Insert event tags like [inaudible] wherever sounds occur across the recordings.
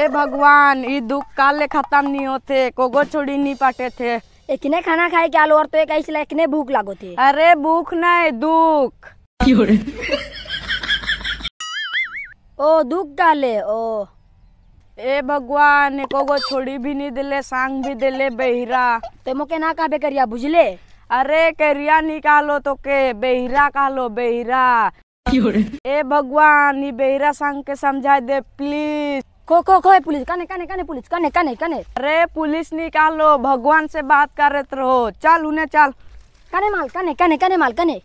ए भगवान ई दुख काले खत्म नहीं होते कोगो छोड़ी नहीं पाटे थे। एकने खाना खाए के आलो और तो एक ऐसे एकने भूख लागो थे अरे भूख नहीं दुख। ओ दुख काले ओ। ए भगवान कोगो छोड़ी भी नहीं दिले सांग भी दिले बेहरा। ते मोके ना कहबे करिया बुझले? अरे करिया निकालो तो के बेहरा कालो बेहरा। ए भगवान ये बेहरा सांग के समझा दे प्लीज़। खो खो खो पुलिस कने कने कने पुलिस कने कने कने। अरे पुलिस निकालो भगवान से बात करत रहो। चल उन्हें चल। कने माल कने कने कने माल कने।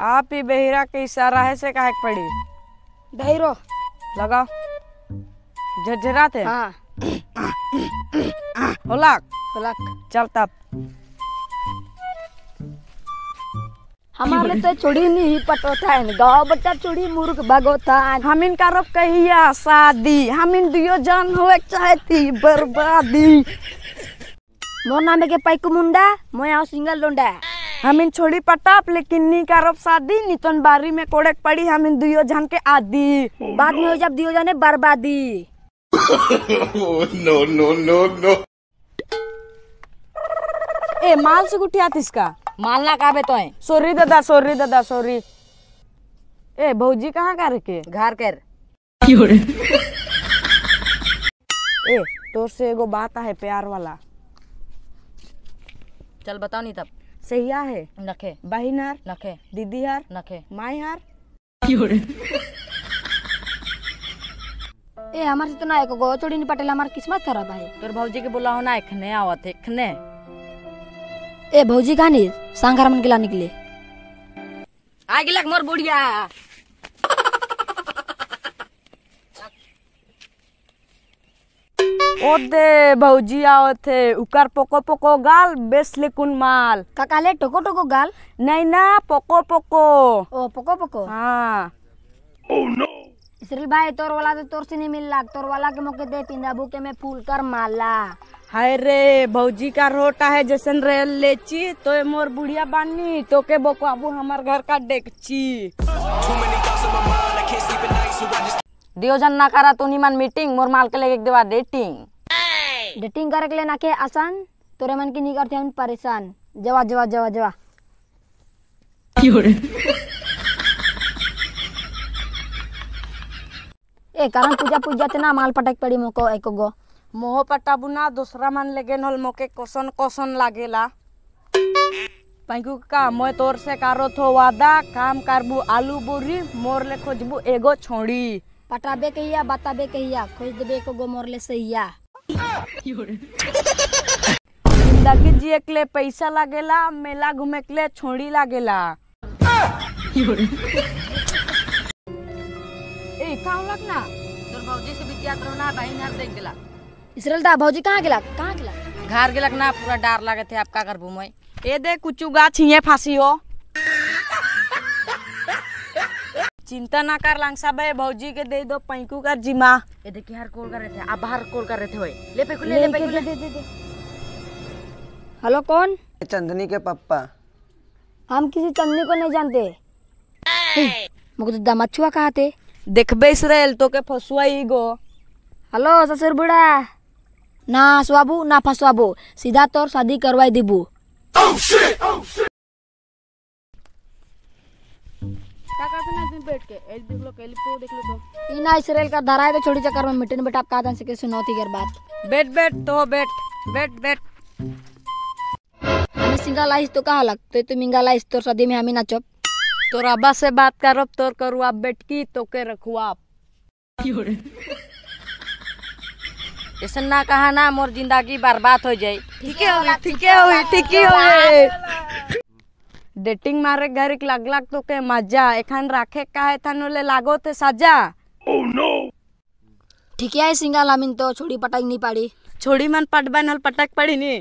आप ही बेहरा के इशारा है से काहे पड़ी? धैरो लगाओ। झरझरा थे हाँ। होला लक चल तब। हमारे तो चोड़ी नहीं पटोता है। गाँव बच्चा चोड़ी मुर्ख भगोता। हम इनका रब कहिया शादी। हम इन दियो जान होए चाहती बर्बादी। मोर नाम के पैकु मुंडा मैं आओ सिंगल लोंडा हम इन छोड़ी पटाप लेकिन नी करब शादी नितन बारी में कोड़क पड़ी हम इन दियो जान के आदि। बाद में हो जब दियो जाने बर्बादी। [laughs] No, no, no, no. ए माल से गुटिया इसका? मालना काबे तो है सॉरी दादा सॉरी दादा सॉरी ए भौजी कहाँ का? रखे घर कर। ए तोर से एगो बात है प्यार वाला। चल बताओ नहीं तब। सहिया है? नखे बहिन हार? नखे दीदी हार? नखे माई हार? ए हमारे से तो ना एको गो चोड़ी नहीं पटेला हमार किस्मत खराब है तोर भौजी के बुलाओ ना एखने आवत है एखने। ए भौजी कहानी सांघार मन के ला निकले। आ गिलक मोर बुढ़िया। ओ दे भौजी आओ थे उकर पोको पोको गाल बेस लेकुन माल। का काले टोको टोको गाल? नहीं ना पोको पोको। ओ पको पको? हाँ। इसराइल भाई तोर वाला तो तोर से नहीं मिल लाग तोर वाला के मौके दे पिंदाबू के मैं फूल कर माला। हाय रे भौजी का रोटा है जैसन रेल लेची तो ये मोर बुढ़िया बानी तो के बोकाबू हमार घर का डेकची। दियो जन ना करा तो निमन मीटिंग मोर माल के लेके एक देवा डेटिंग डेटिंग करे के लिए नाके आसान तोरे मन की नहीं करते हम परेशान। जवा जवा जवा जवा। [laughs] ए कारण पूजा पूजा ते ना माल पटक पड़ी मोको एको गो मोह पटाबू ना दूसरा मन लेगे नल मोके कोसन कोसन लागेला। पैंकू का मैं तोर से कारो थो वादा काम करबू आलू बोरी मोर ले खोजबू एगो छोड़ी। पटाबे कहिया बताबे कहिया खोज देबे एको गो मोर ले सहिया ज़िंदगी जिए के लिए पैसा लागेला मेला घूमे के लिए छोड़ी लागेला। ए का लग ना? तोर भौजी से बिटिया तो ना बहिन हार देख गेला इसराइल दा भौजी कहाँ गेला कहाँ गेला घर गेलक ना पूरा डर लागे थे आप का करबू मैं ए दे कुचू गाछ हिये फांसी हो। चिंता ना कर लंगसा भाई भौजी के दे दो पैंकू का जिमा। ये देखिए हर कॉल कर रहे थे? आप बाहर कॉल कर रहे थे वही ले पे खुले ले ले पे के खुले दे दे दे। हेलो कौन? चंदनी के पप्पा। हम किसी चंदनी को नहीं जानते। हे, मुझे तो दामाद छुआ कहा थे? देखबे इसराइल तो के फसुआई गो। हेलो ससुर बुढ़ा। ना सुआबू ना फसवाबू सीधा तोर शादी करवाई दीबू। क्या करते बैठ के एक देख लो तो देख लो तो। इना इसराइल का धरा है तो छोड़ी चक्कर में मिटन बेटा आप कहा जान सके सुनौती कर बात। बैठ बैठ तो बैठ बैठ बैठ। हमें सिंगल आइस तो कहा लग तो इंगल आइस तोर शादी में हमें ना चुप। अब्बा से बात करो तोर करू आप बेटकी तो के रखू आप। ऐसा ना कहा ना मोर ज़िंदगी बर्बाद हो जाए। ठीक है ठीक है ठीक है डेटिंग मारे घर एक लग लग तो के मज़ा एखन राखे का है थानोले लागो ते सजा। ओह नो ठीक है सिंगल हमीन तो छोड़ी पटाई नहीं पाड़ी। छोड़ी मन पट बनल पटक पड़ी नी।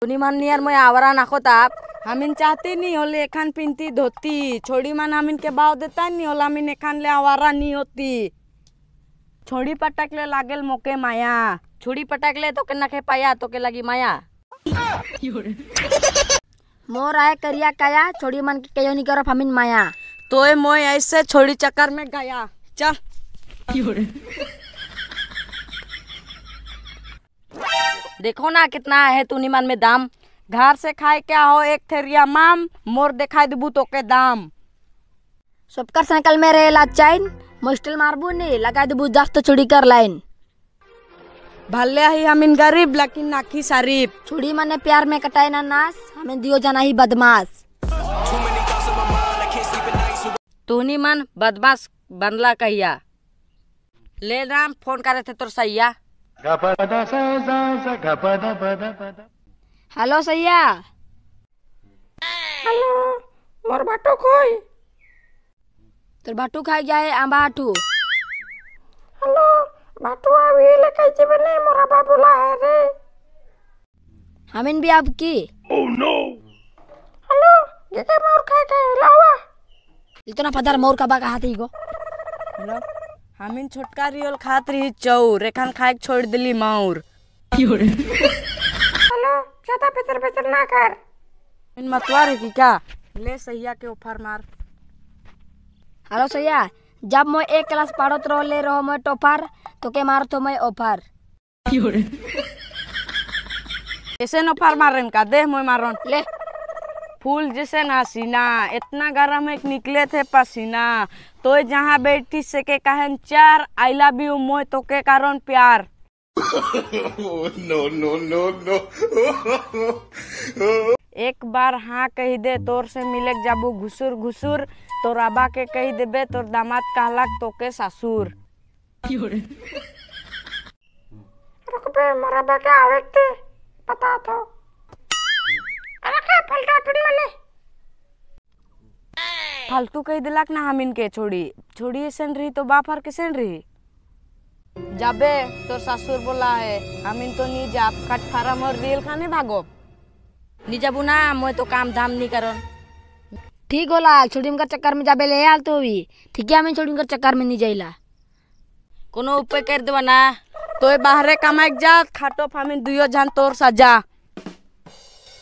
तुनी मन नियर मैं आवरा नाखो ताप हमिन चाहती नहीं होले एखन पिंती धोती। छोड़ी मन हमिन के बाव देता नहीं होला हमिन एखन ले आवारा नहीं होती। छोड़ी पटक ले लागेल मोके माया। छुड़ी पटक ले तो के नखे पाया तो के लगी माया। मोर आए करिया काया, छोड़ी मन के कयो नहीं करो हमीन माया। तोय मोय ऐसे छोड़ी चक्कर में गया। चल। देखो ना कितना है तूनीमान में दाम। घर से खाए क्या हो, एक थेरिया माम, मोर दिखाई देबू तो के दाम। सबकर साइकिल में रहेला चाइन मुस्टिल मारबू नहीं लगा देबू जास्त छुड़ी कर लाइन। भले ही हमिन गरीब लेकिन नाखी शरीफ। छुड़ी माने प्यार में कटाई ना नास हमें दियो जाना ही बदमाश। तूनीमान बदमाश बनला कहिया। ले राम फ़ोन करे थे तोर सैया। हेलो सैया। हेलो मोर बाटो खोई। तोर बाटू खाई जाए आंबा आटू हेलो बाटो अभी ले कैसे बने मोरा बाबूला है रे. हमिन भी अब की? हेलो ये के मोर खाए के लावा. इतना पदर मोर का बाका हाथी को हेलो हमिन छोटका रियल खात रही चौर एखन खाए छोड़ दिली मौर हेलो ज़्यादा पेतर पेतर ना कर इन मतवा रे की क्या? ले सैया के ऊपर मार. हेलो सैया जब मैं एक क्लास पढ़त रहो ले रहो मैं टोफर तो के मार तो मैं ऑफ़र ऐसे न ऊपर मार इनका देह मोय मारन ले फूल जैसे ना सीना इतना गर्म एक निकले थे पसीना तो जहाँ बैठी से के कहन चार आई लव यू मोय तो के कारण प्यार एक बार हाँ कही दे तोर से मिले जाबू घुसुर घुसुर तोर आबा के कही देबे तोर दामाद कहलाक तो के ससुर रुकबे मोरा बा आवे ते पता अरे का फलटा फिर मने? फालतू कही दिलाक ना हम इनके छोड़ी। छोड़ी ऐसन रही तो बाप हर कैसन रही? जाबे तो ससुर बोला है हम इन तो नहीं जाब कट फार्म और रेल खाने भागो। नी जाबू ना मैं तो काम धाम नहीं करन ठीक होला छोड़ी का चक्कर में जाबे ले आल तो भी। ठीक है हमें छोड़ी का चक्कर में नहीं जाइला। कोनो उपाय कर देवा ना। तो बाहरे कमाई जा खाटो फामिन दुयो जान तोर सजा।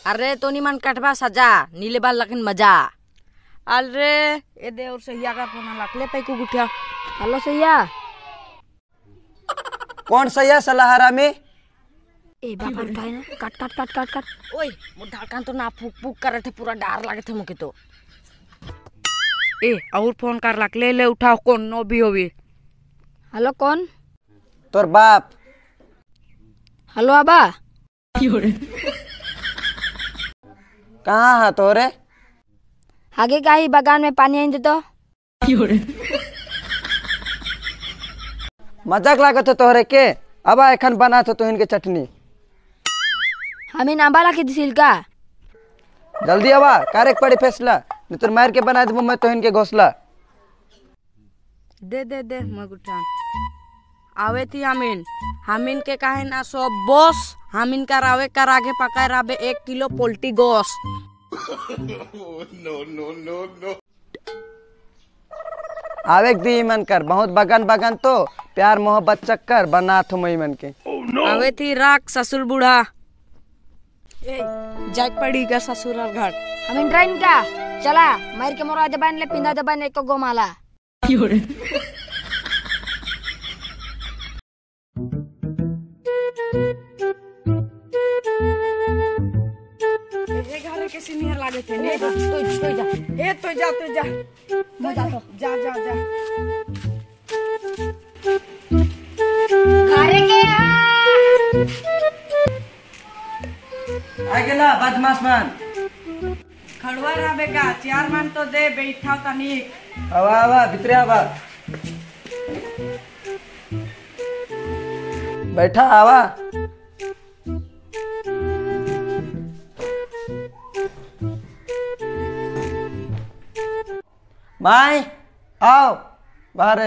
अरे तूनीमान कटवा सजा नीले बाल लखन मज़ा। अरे ए दे और सहिया का फ़ोन लकले पे को गुठिया। हेलो सैया कौन सैया सलाहरा में? ए बाबा उठाए ना कट कट कट कट कट ओए मोर धड़कन तो ना फूक फूक करे थे पूरा डर लागे थे मुके तो ए और फ़ोन कर लकले ले उठाओ कौन नो भी होवी हेलो कौन तोर बाप हेलो अबा कहाँ है तोरे आगे का ही बागान में पानी आई तो मज़ाक लागत है तोहरे के अब एखन बना तो तुहिन के चटनी हमें नाम्बाला के दिसिल का। जल्दी आवा कारेक पड़ी फैसला। नहीं तो मार के बना देबो मैं तुहिन के घोसला। दे दे दे मैं गुठिया आवे थी हमीन। हमीन के काहे ना सो बॉस। हमीन का रावे कर आगे पकाए राबे एक किलो पोल्टी गोस। आवे के दी मन कर बहुत बगन बगन तो प्यार मोहब्बत चक्कर बना थो मई मन के। आवे थी राख ससुर बूढ़ा। ए जाग पड़ी का ससुर और घर हमें ट्रेन का चला मार के मोरा जबान ले पिंदा जबान एक को गोमाला ए घरे के सीनियर लागे थे ने तो तो जा ए तो जा तो जा तो जा जा जा गेला बदमाश मान। खड़वा राबे का चार मान तो दे बैठा तनिक आवा आवा भितरे आवा। बैठा आवा। माई आओ बाहर।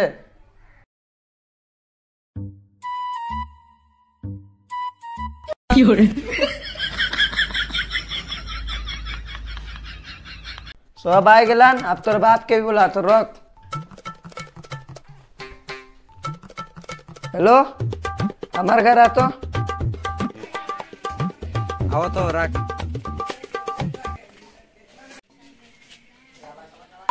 सब आ गेलन अब तोर बाप के भी बोला तो रख। हेलो? हमार घर आ तो आओ तो रख।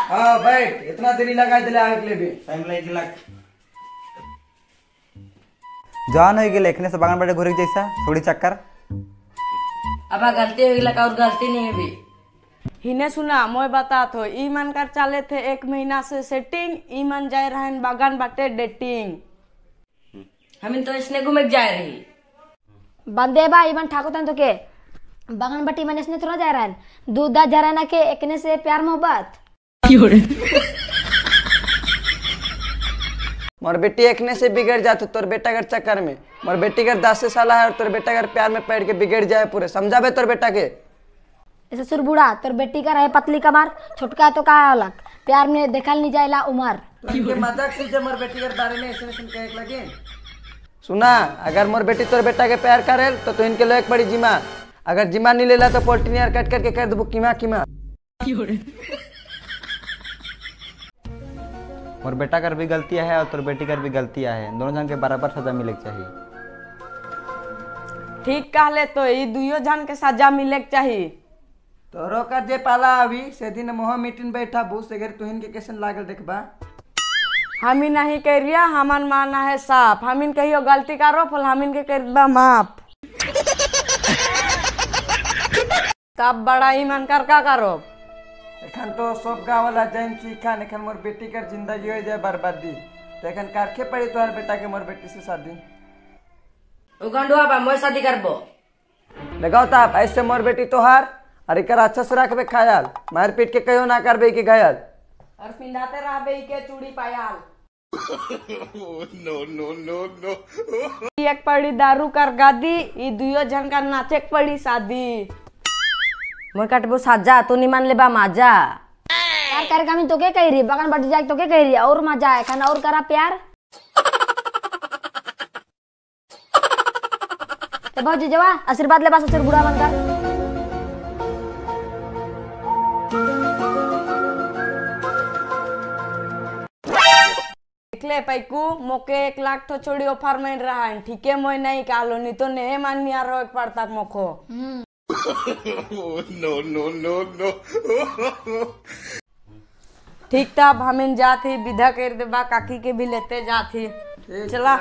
हाँ बैठ इतना देरी लगा दिले के लिए भी। टाइम लग गेलक जवान हो गेल एखने से बागान बाटे घुरे जैसा थोड़ी चक्कर। अब गलती हो गई और गलती नहीं हुई? हिने सुना मोय बता थो ई मन कर चाले थे एक महीना से सेटिंग ई मन जाए रहन बागान बाटे डेटिंग हम तो इसने घूमे जाए रही। बंदे बा इवन ठाकुर तन तो के बागान बटी मन इसने थोड़ा जा रहा है दूध दा जा रहा ना के एकने से प्यार मोहब्बत। मोर बेटी एकने से बिगड़ जात तोर बेटा कर चक्कर में। मोर बेटी कर दस साल है और तोर बेटा कर प्यार में पड़ के बिगड़ जाए पूरे। समझाबे तोर बेटा के? ऐसे सुर बूढ़ा तोर बेटी का रहे पतली कमर छोटका तो का अलग। प्यार में देखल नहीं जाएला उमर। मज़ाक से जब मोर बेटी के बारे में ऐसे सुन के लगे। सुना अगर मोर बेटी तोर बेटा के प्यार करे तो तू इनके लोग पड़ी जिमा। अगर जिमा नहीं लेला तो पोल्ट्री कट करके कर देबो कीमा कीमा। मोर बेटा कर भी गलतियाँ है और तोर बेटी कर भी गलतियाँ है। दोनों जन के बराबर सजा मिले के चाहिए ठीक कहले तो ई दुइयो जन के सजा मिले के चाहिए तोरो कर जे पाला अभी से दिन मोह मीटिंग बैठा बू से घर तुहिन के कैसन लागल देखबा हम ही नहीं करिया हमन माना है साफ़। हम इन कहियो गलती करो फल हम इनके कर बा माफ़। तब बड़ा ईमान कर का करो? एखन तो सब गाँव वाला जान सीखन एखन मोर बेटी कर ज़िंदगी हो जाए बर्बादी। तो एखन कारखे पड़ी तोहर बेटा के मोर बेटी से शादी? वो गंडुआ बा मोर शादी करबो। लगाओ ताप ऐसे मोर बेटी तोहार। अरे कर अच्छा से रखबे ख्याल। मार पीट के कहियो ना करबे कि घायल। और पिंडाते रहबे के चूड़ी पायल। नो नो नो नो एक पड़ी दारू कर गादी ई दुइयो जन का नाचे के पड़ी शादी। मोर काटबो साजा तू नहीं मान ले बा माजा। प्यार करे का तो के कह रही बागान बटी जाए तो के कह रही और मज़ा है खाना और करा प्यार। तो बहुत जवा आशीर्वाद ले बस ससुर बूढ़ा बनकर देखले पैकू मोके एक लाख तो छोड़ी ऑफ़र में रहा है ठीक है मोय नहीं कालो नहीं तो नहीं मानिया रो पड़ता मोको ठीक था अब हम इन जाती विदा कर देबा काकी के भी लेते जाती चला